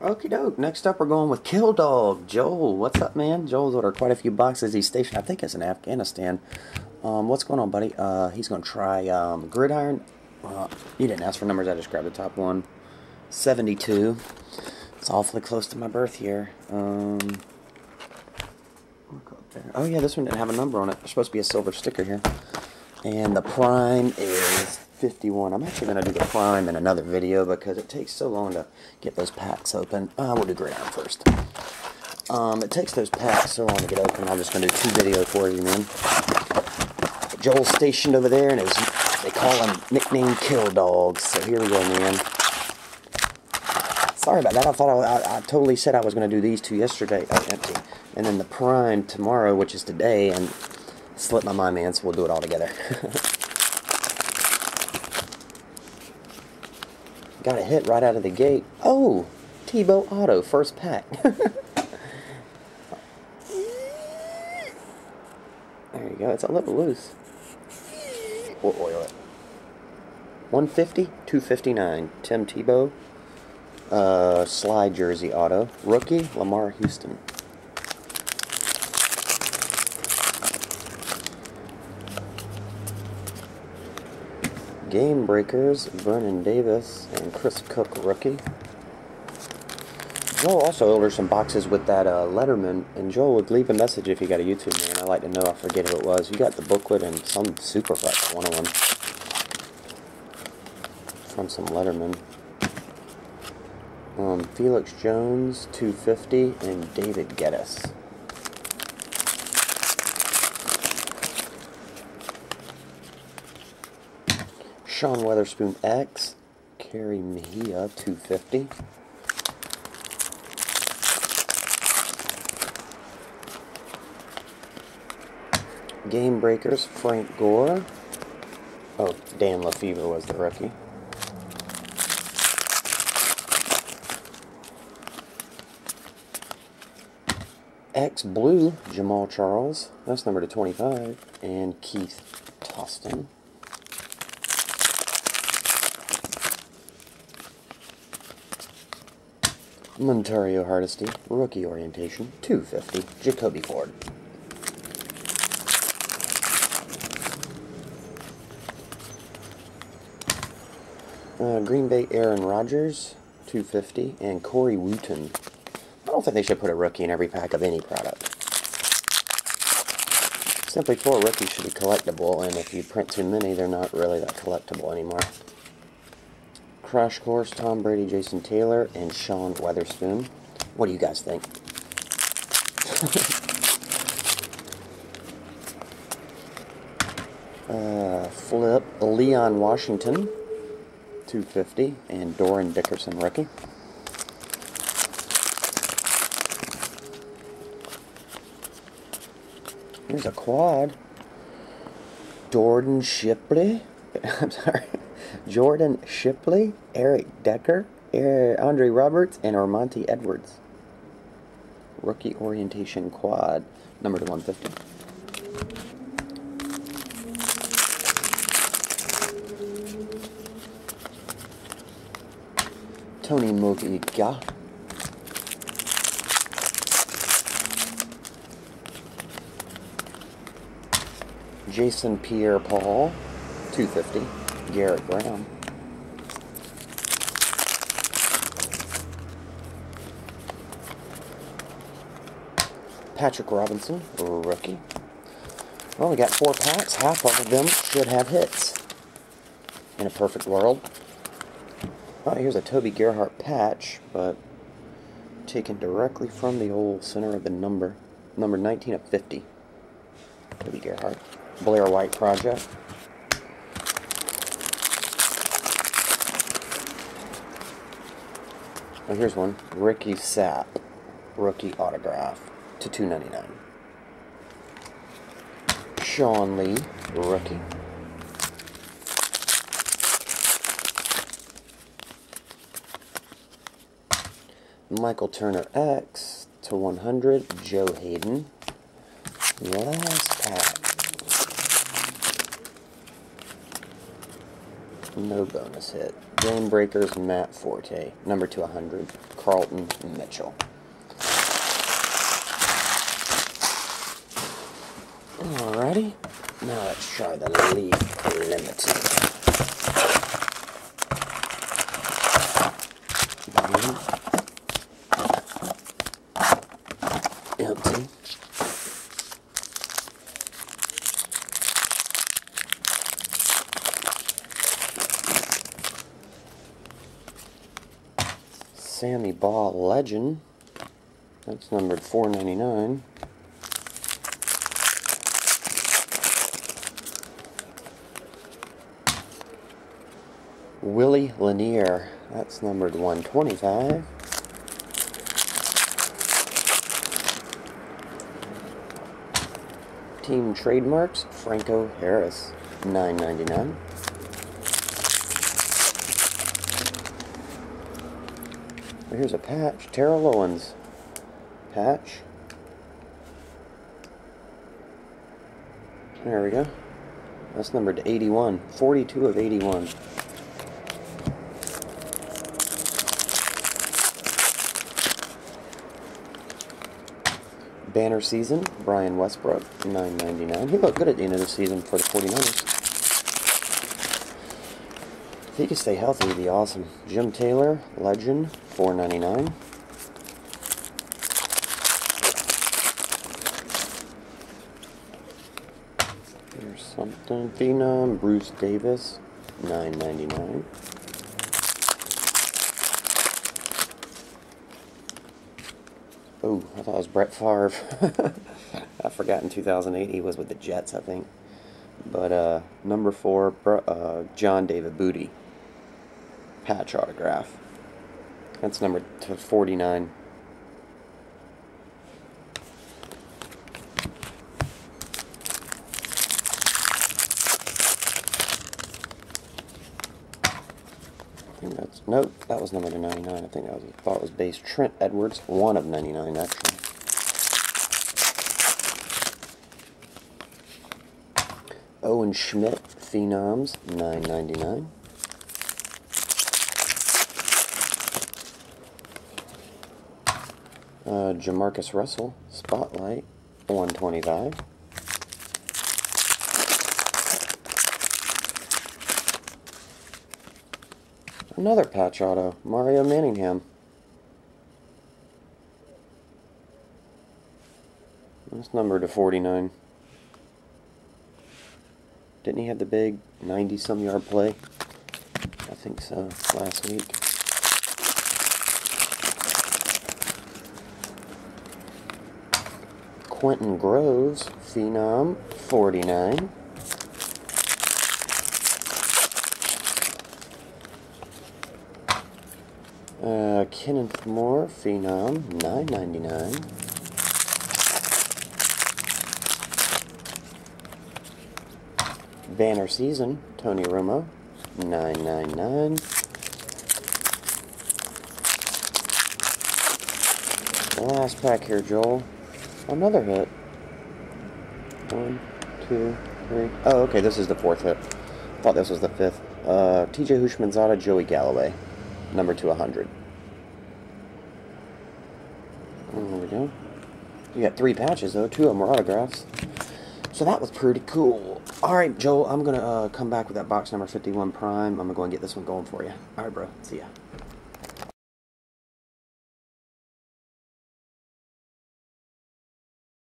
Okie doke. Next up, we're going with Kill Dog. Joel, what's up, man? Joel's ordered quite a few boxes. He's stationed, I think it's in Afghanistan. Um, what's going on, buddy? Uh, he's going to try um, Gridiron. Uh, you didn't ask for numbers, I just grabbed the top one. 72. It's awfully close to my birth year. Um, oh, yeah, this one didn't have a number on it. There's supposed to be a silver sticker here. And the prime is 51. I'm actually going to do the prime in another video because it takes so long to get those packs open. Uh, we'll do Gridiron first. Um, it takes those packs so long to get open. I'm just going to do two videos for you, man. Joel's stationed over there, and his, they call him nickname Kill Dogs. So here we go, man. Sorry about that. I thought I, I, I totally said I was going to do these two yesterday. Oh, empty. And then the prime tomorrow, which is today, and slipped my mind, man, so we'll do it all together. Got a hit right out of the gate. Oh, Tebow Auto, first pack. there you go. It's a little loose. We'll oil it. 150, 259. Tim Tebow. Uh, Sly jersey auto. Rookie, Lamar Houston. Game Breakers, Vernon Davis, and Chris Cook rookie. Joel also ordered some boxes with that uh, Letterman, and Joel would leave a message if you got a YouTube man. I'd like to know. I forget who it was. You got the booklet and some super fresh one of them from some Letterman. Um, Felix Jones, 250, and David Gettis. Sean Weatherspoon X, Kerry Meier, 250. Game Breakers, Frank Gore. Oh, Dan LeFevour was the rookie. X Blue, Jamaal Charles. That's number to 25. And Keith Toston. Montario Hardesty, rookie orientation, 250, Jacoby Ford. Uh, Green Bay Aaron Rodgers, 250, and Corey Wootton. I don't think they should put a rookie in every pack of any product. Simply four rookies should be collectible, and if you print too many, they're not really that collectible anymore. Crash Course, Tom Brady, Jason Taylor, and Sean Weatherspoon. What do you guys think? uh, flip, Leon Washington, 250, and Dorin Dickerson, rookie. Here's a quad. Jordan Shipley. I'm sorry. Jordan Shipley, Eric Decker, Andre Roberts, and Armanti Edwards. Rookie orientation quad, number to 150. Tony Moeaki. Jason Pierre Paul, 250. Garrett Graham. Patrick Robinson, rookie. Well, we got four packs. Half of them should have hits. In a perfect world. Oh, here's a Toby Gerhart patch, but taken directly from the old center of the number. Number 19 of 50. Toby Gerhart. Blair White Project. Oh, here's one. Ricky Sapp. Rookie autograph to 2.99. Sean Lee, rookie. Michael Turner X to 100. Joe Haden. Last pack. No bonus hit. Game Breakers, Matt Forte. Number to 100, Carlton Mitchell. Alrighty. Now let's try the Leaf Limited. Empty. Sammy Baugh Legend. That's numbered 499. Willie Lanier. That's numbered 125. Team Trademarks, Franco Harris, 999. Here's a patch, Terrell Owens. Patch. There we go. That's numbered 81. 42 of 81. Banner season, Brian Westbrook, 9.99. He looked good at the end of the season for the 49ers. He could stay healthy, he'd be awesome. Jim Taylor, legend, 4.99. Here's something. Phenom, Bruce Davis, 9.99. Oh, I thought it was Brett Favre. I forgot in 2008 he was with the Jets, I think. But uh, number four, uh, John David Booty. Patch autograph. That's number 49. I think that's nope. That was number 99. I think I was thought it was base Trent Edwards, one of 99 actually. Owen Schmitt, Phenoms, 9.99. Uh, Jamarcus Russell, Spotlight, 125. Another patch auto, Mario Manningham. That's numbered to 49. Didn't he have the big 90 some yard play? I think so, last week. Quentin Groves, Phenom, 49. Uh, Kenneth Moore, Phenom, 9.99. Banner Season, Tony Romo, 9.99. Last pack here, Joel. Another hit. One, two, three. Oh, okay, this is the fourth hit. Thought this was the fifth. Uh, TJ Houshmandzadeh, Joey Galloway number to 100. There we go. You got three patches, though. Two of them were autographs. So that was pretty cool. All right, Joel, I'm going to uh, come back with that box number 51 Prime. I'm going to go and get this one going for you. All right, bro. See ya.